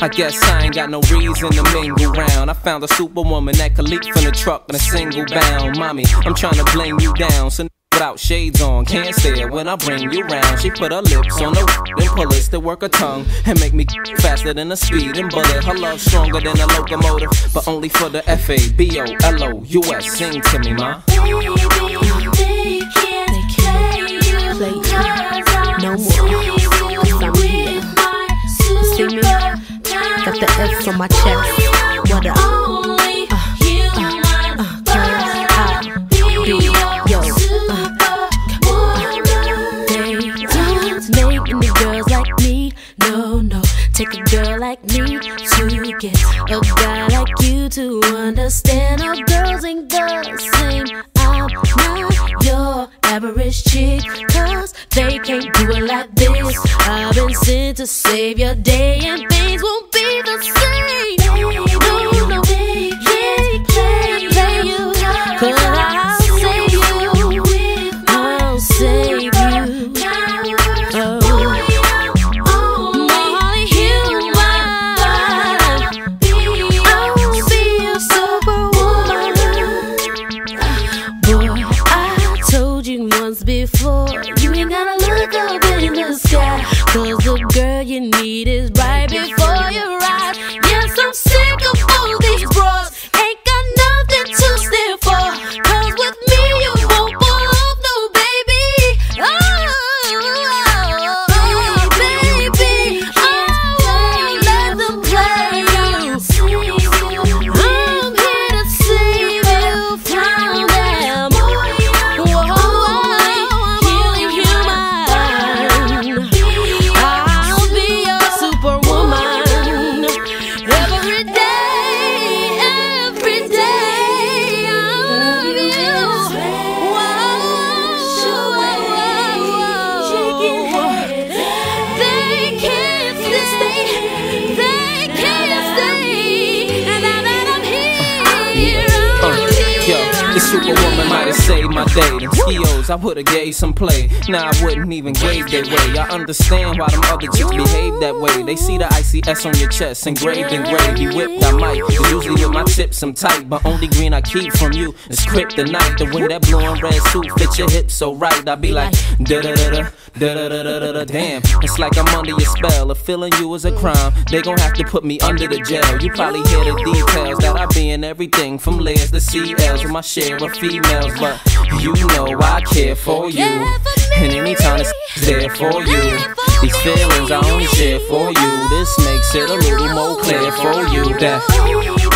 I guess I ain't got no reason to mingle round. I found a superwoman that could leap from the truck in a single bound. Mommy, I'm trying to bling you down. So without shades on, can't stare when I bring you round. She put her lips on the then pull it to work her tongue and make me faster than a speeding bullet. Her love stronger than a locomotive, but only for the F A B O L O U S. Sing to me, ma. Baby, they can't play you no more. I'm here. Got the F on my chest. Make any girls like me. No, no. Take a girl like me to get a guy like you to understand. All girls ain't the same. I'm not your average chick. Cause they can't do it like this. I've been sent to save your day, and things won't the superwoman might have saved my day. Them skills, I would've gave some play. Nah, I wouldn't even gave their way. I understand why them other chicks behave that way. They see the ICS on your chest, engraved in gravy, whipped. I might. Usually with my tips, I'm tight. But only green I keep from you is kryptonite. The way that blue and red suit fit your hips so right. I be like, da da da da da da da da da da. Damn, it's like I'm under your spell. If feeling you is a crime, they gon' have to put me under the jail. You probably hear the details that I be in everything from layers to CLs with my share of females. But you know I care for you. And anytime it's there for you. These feelings I only share for you. This makes it a little more clear for you that